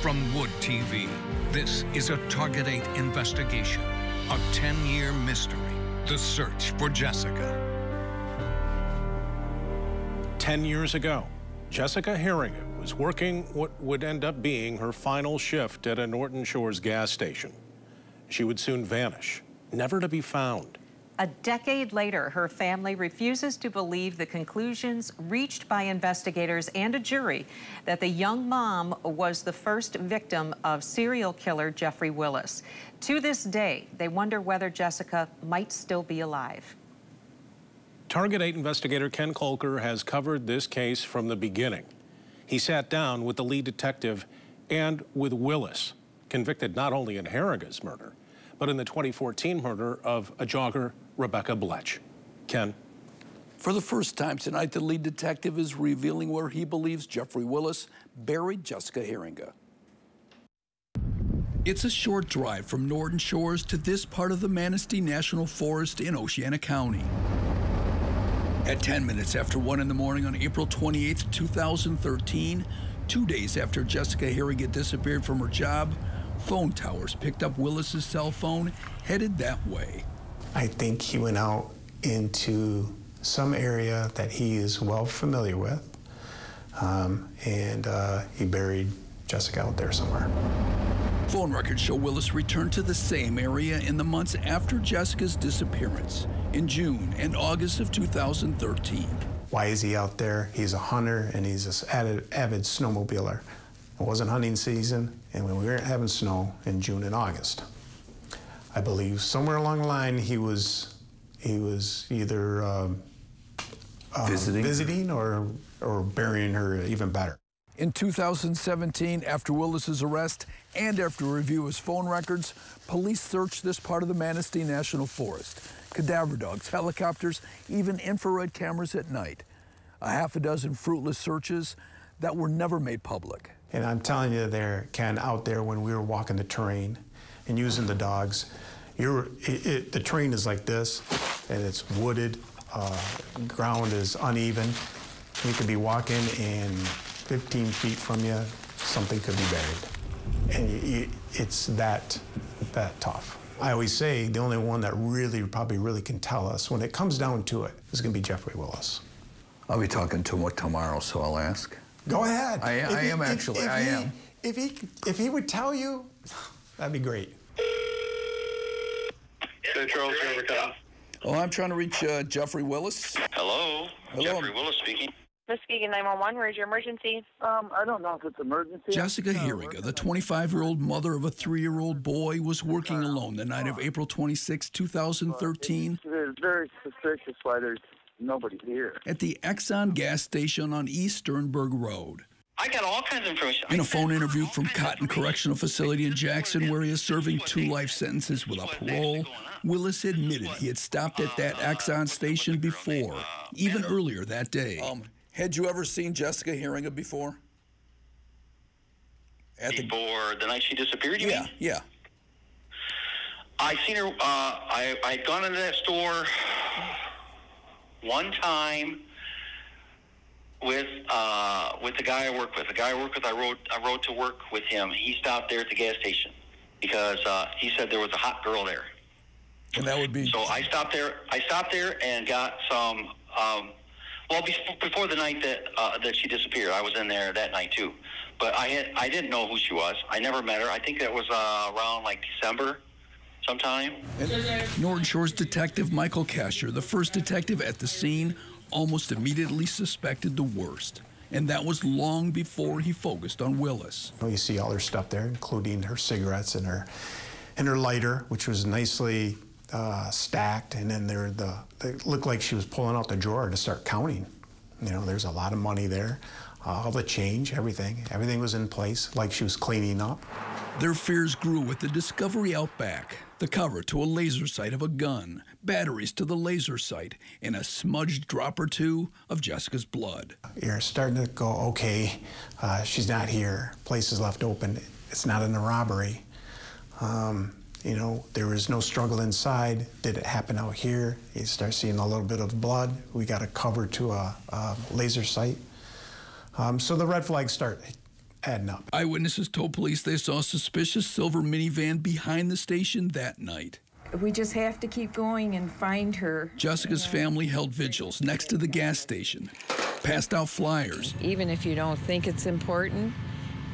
From Wood TV, this is a Target 8 investigation. A 10 year mystery. The search for Jessica. 10 years ago, Jessica Heeringa was working what would end up being her final shift at a Norton Shores gas station. She would soon vanish, never to be found. A decade later, her family refuses to believe the conclusions reached by investigators and a jury that the young mom was the first victim of serial killer Jeffrey Willis. To this day, they wonder whether Jessica might still be alive. Target 8 investigator Ken Kolker has covered this case from the beginning. He sat down with the lead detective and with Willis, convicted not only in Heeringa's murder, but in the 2014 murder of a jogger Rebekah Bletsch. Ken. For the first time tonight, the lead detective is revealing where he believes Jeffrey Willis buried Jessica Heeringa. It's a short drive from Norton Shores to this part of the Manistee National Forest in Oceana County. At 10 minutes after 1 in the morning on April 28, 2013, two days after Jessica Heeringa disappeared from her job, phone towers picked up Willis's cell phone, headed that way. I think he went out into some area that he is well familiar with, um, and uh, he buried Jessica out there somewhere. Phone records show Willis returned to the same area in the months after Jessica's disappearance, in June and August of 2013. Why is he out there? He's a hunter and he's an avid, avid snowmobiler. It wasn't hunting season, and we weren't having snow in June and August. I believe somewhere along the line he was he was either um, uh, visiting, visiting or or burying her even better. In 2017, after Willis's arrest and after a review of his phone records, police searched this part of the Manistee National Forest. Cadaver dogs, helicopters, even infrared cameras at night. A half a dozen fruitless searches that were never made public. And I'm telling you there, Ken, out there when we were walking the terrain and using the dogs, you're, it, it, the terrain is like this, and it's wooded, uh, ground is uneven. You could be walking, and 15 feet from you, something could be buried. And you, you, it's that, that tough. I always say the only one that really, probably really can tell us when it comes down to it is going to be Jeffrey Willis. I'll be talking to him tomorrow, so I'll ask. Go ahead. I, I am actually. If, if I he, am. If he if he would tell you, that'd be great. Charles River Oh, I'm trying to reach uh, Jeffrey Willis. Hello. Hello. Jeffrey Willis speaking. This is 911. Where's your emergency? Um, I don't know if it's emergency. Jessica Heeringa, the 25-year-old mother of a three-year-old boy, was working alone the night of April 26, 2013. It's very suspicious why there's nobody here. At the Exxon gas station on East Sternberg Road. I got all kinds of information. In a phone interview from Cotton Correctional Facility in Jackson, where he is serving two life sentences without parole, Willis admitted he had stopped at that Exxon station before, even earlier that day. Um, had you ever seen Jessica Heeringa before? At before the, the night she disappeared, you yeah, mean? Yeah, I seen her. Uh, I I'd gone into that store one time with uh, with the guy I work with. The guy I work with, I rode I rode to work with him. He stopped there at the gas station because uh, he said there was a hot girl there. And that would be. So I stopped there. I stopped there and got some. Um, well, before the night that uh, that she disappeared, I was in there that night too. But I had I didn't know who she was. I never met her. I think that was uh, around like December sometime. Norton Shores detective Michael Kasher, the first detective at the scene, almost immediately suspected the worst. And that was long before he focused on Willis. You see all her stuff there, including her cigarettes and her and her lighter, which was nicely uh, stacked. And then there, the they looked like she was pulling out the drawer to start counting. You know, there's a lot of money there, uh, all the change, everything, everything was in place, like she was cleaning up. Their fears grew with the discovery out back the cover to a laser sight of a gun, batteries to the laser sight, and a smudged drop or two of Jessica's blood. You're starting to go, okay, uh, she's not here. Place is left open. It's not in the robbery. Um, you know, there was no struggle inside. Did it happen out here? You start seeing a little bit of blood. We got a cover to a, a laser sight. Um, so the red flags start adding up. Eyewitnesses told police they saw a suspicious silver minivan behind the station that night. We just have to keep going and find her. Jessica's family held vigils next to the gas station, passed out flyers, Even if you don't think it's important,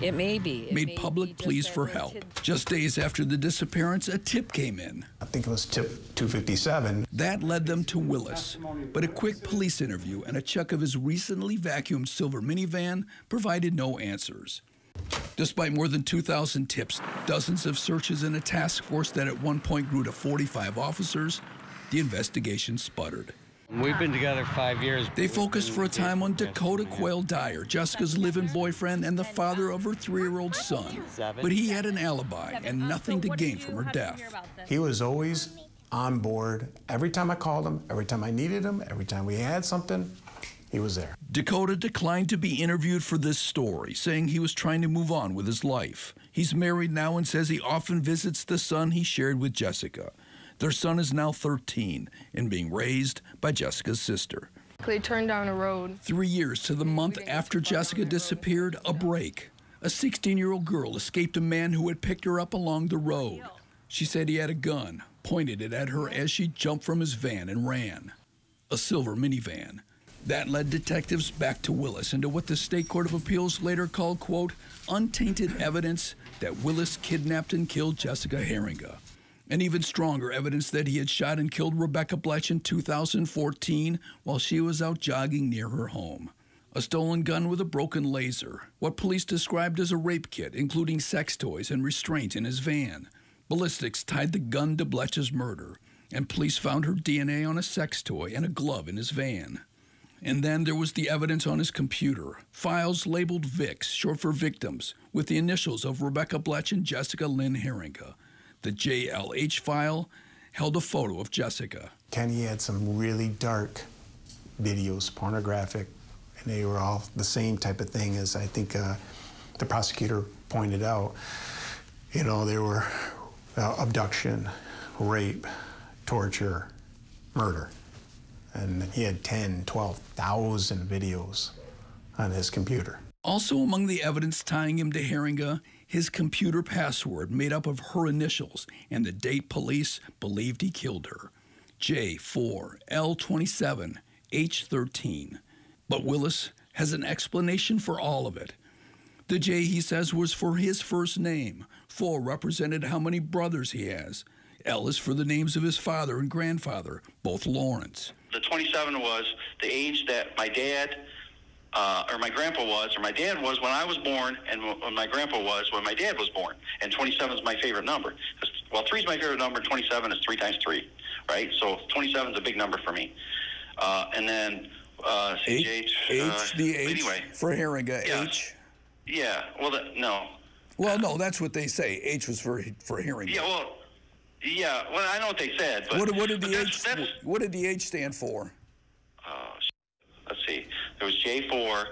it may be. It made may public be pleas for help. tid- Just days after the disappearance, a tip came in. I think it was tip 257. That led them to Willis. But a quick police interview and a check of his recently vacuumed silver minivan provided no answers. Despite more than 2,000 tips, dozens of searches, and a task force that at one point grew to 45 officers, the investigation sputtered. We've been together five years. They focused for a time on Dakota Quayle Dyer, Jessica's live-in boyfriend and the father of her three-year-old son. But he had an alibi and nothing to gain from her death. He was always on board. Every time I called him, every time I needed him, every time we had something, he was there. Dakota declined to be interviewed for this story, saying he was trying to move on with his life. He's married now and says he often visits the son he shared with Jessica. Their son is now 13 and being raised by Jessica's sister. They turned down a road. Three years to the month after Jessica disappeared, a break. A 16 year old girl escaped a man who had picked her up along the road. She said he had a gun, pointed it at her as she jumped from his van and ran. A silver minivan. That led detectives back to Willis into what the State Court of Appeals later called, quote, untainted evidence that Willis kidnapped and killed Jessica Heeringa. And even stronger evidence that he had shot and killed Rebekah Bletsch in 2014 while she was out jogging near her home. A stolen gun with a broken laser, what police described as a rape kit, including sex toys and restraint in his van. Ballistics tied the gun to Bletsch's murder, and police found her DNA on a sex toy and a glove in his van. And then there was the evidence on his computer files labeled VIX, short for victims, with the initials of Rebekah Bletsch and Jessica Lynn Heeringa. The JLH file held a photo of Jessica. Kenny had some really dark videos, pornographic, and they were all the same type of thing as I think uh, the prosecutor pointed out. You know, they were uh, abduction, rape, torture, murder. And he had 10, 12,000 videos on his computer. Also, among the evidence tying him to Heeringa, his computer password made up of her initials and the date police believed he killed her J4, L27, H13. But Willis has an explanation for all of it. The J, he says, was for his first name. 4 represented how many brothers he has. L is for the names of his father and grandfather, both Lawrence. The 27 was the age that my dad uh, or my grandpa was, or my dad was when I was born, and when my grandpa was when my dad was born. And 27 is my favorite number. Well, three is my favorite number. 27 is three times three, right? So 27 is a big number for me. Uh, and then uh, H, H, H uh, the H Anyway, for Heeringa, Yeah. H. yeah. Well, the, no. Well, no, that's what they say. H was for for Heeringa. Yeah. Well. Yeah. Well, I know what they said, but what, what did the that's, H? that's What did the H stand for? Oh, let's see. There was J4. Let's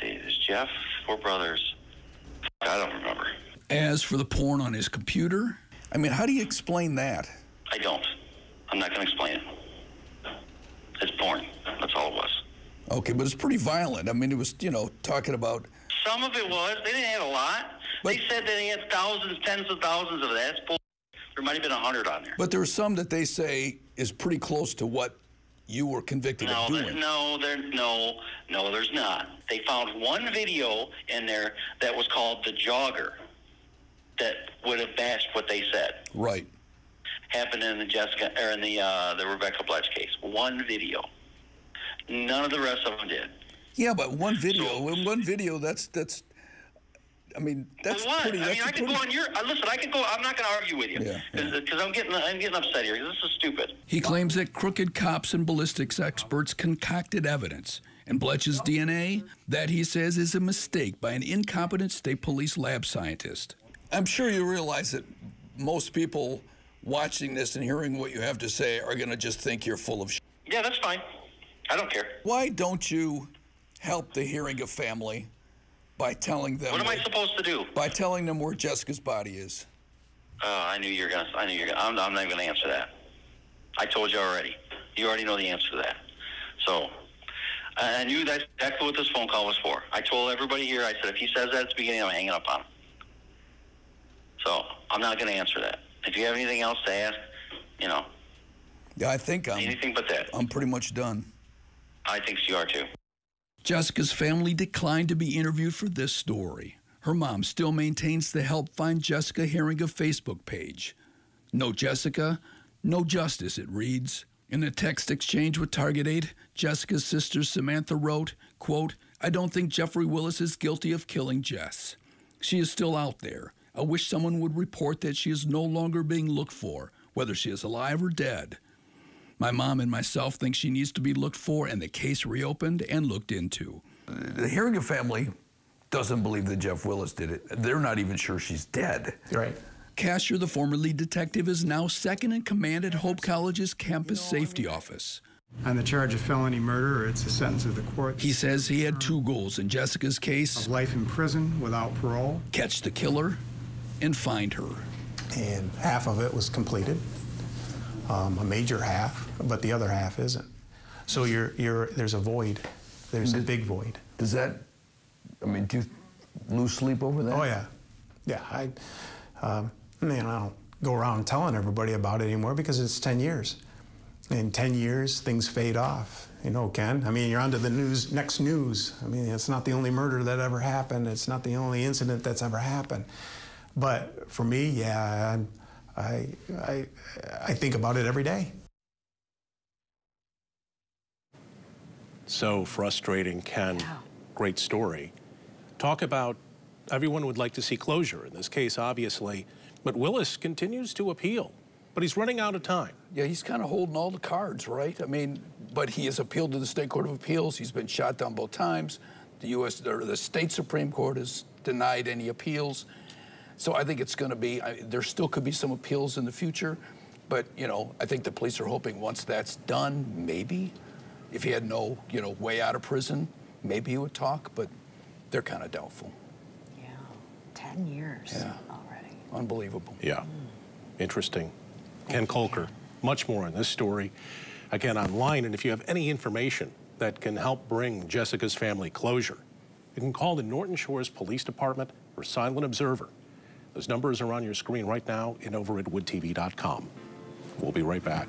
see, there's Jeff, four brothers. I don't remember. As for the porn on his computer, I mean, how do you explain that? I don't. I'm not going to explain it. It's porn. That's all it was. Okay, but it's pretty violent. I mean, it was, you know, talking about. Some of it was. They didn't have a lot. they said that they had thousands, tens of thousands of that. There might have been a hundred on there. But there are some that they say is pretty close to what you were convicted No, of there, doing. no, there, no, no, there's not. They found one video in there that was called the Jogger, that would have matched what they said Right. happened in the Jessica or in the uh, the Rebekah Bletsch case. One video. None of the rest of them did. Yeah, but one video, in one video, that's that's. I mean, that's Well, what? pretty. I mean, I can pretty- go on your. Uh, listen, I can go. I'm not going to argue with you Yeah, because I'm getting I'm getting upset here. This is stupid. He claims that crooked cops and ballistics experts concocted evidence. And Bletsch's DNA, that he says is a mistake by an incompetent state police lab scientist. I'm sure you realize that most people watching this and hearing what you have to say are going to just think you're full of sh. Yeah, that's fine. I don't care. Why don't you help the Heeringa family by telling them What am I supposed to do? by telling them where Jessica's body is? Uh, I knew you were gonna. I knew you're gonna. I'm, I'm not even gonna answer that. I told you already. You already know the answer to that. So, I knew that's exactly what this phone call was for. I told everybody here, I said, if he says that at the beginning, I'm hanging up on him. So I'm not going to answer that. If you have anything else to ask, you know, Yeah, I think I'm, anything but that. I'm pretty much done. I think you are too. Jessica's family declined to be interviewed for this story. Her mom still maintains the Help Find Jessica Heeringa Facebook page. No Jessica, no justice, it reads. In a text exchange with Target 8, Jessica's sister Samantha wrote, quote, I don't think Jeffrey Willis is guilty of killing Jess. She is still out there. I wish someone would report that she is no longer being looked for, whether she is alive or dead. My mom and myself think she needs to be looked for and the case reopened and looked into. The Heeringa family doesn't believe that Jeff Willis did it. They're not even sure she's dead. Right. Kasher, the former lead detective, is now second in command at Hope College's campus safety office. On the charge of felony murder, it's a sentence of the court. He says he had two goals in Jessica's case Of life in prison without parole. catch the killer and find her. And half of it was completed, um, a major half, but the other half isn't. So you're, you're, there's a void. There's a big void. Does that, I mean, do you lose sleep over that? Oh, yeah. Yeah. I, um, man, I don't go around telling everybody about it anymore because it's 10 years. In 10 years, things fade off. You know, Ken. I mean, you're onto the news, next news. I mean, it's not the only murder that ever happened. It's not the only incident that's ever happened. But for me, yeah, I, I, I think about it every day. So frustrating, Ken. Great story. Talk about everyone would like to see closure in this case, obviously, but Willis continues to appeal, but he's running out of time. Yeah, he's kind of holding all the cards, right? I mean, but he has appealed to the State Court of Appeals. He's been shot down both times. The U.S. or the State Supreme Court has denied any appeals. So I think it's going to be. I, there still could be some appeals in the future, but you know, I think the police are hoping once that's done, maybe, if he had no, you know, way out of prison, maybe he would talk. But they're kind of doubtful. Yeah, 10 years Yeah. already. Unbelievable. Yeah. Hmm. Interesting. Ken Kolker, much more on this story. Again, online, and if you have any information that can help bring Jessica's family closure, you can call the Norton Shores Police Department or Silent Observer. Those numbers are on your screen right now and over at woodtv.com. We'll be right back.